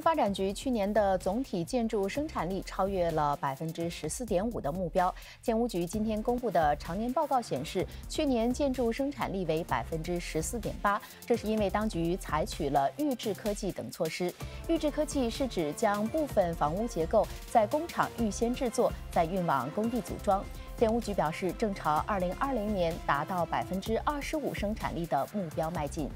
发展局去年的总体建筑生产力超越了百分之十四点五的目标。建屋局今天公布的常年报告显示，去年建筑生产力为百分之十四点八，这是因为当局采取了预制科技等措施。预制科技是指将部分房屋结构在工厂预先制作，再运往工地组装。建屋局表示，正朝二零二零年达到百分之二十五生产力的目标迈进。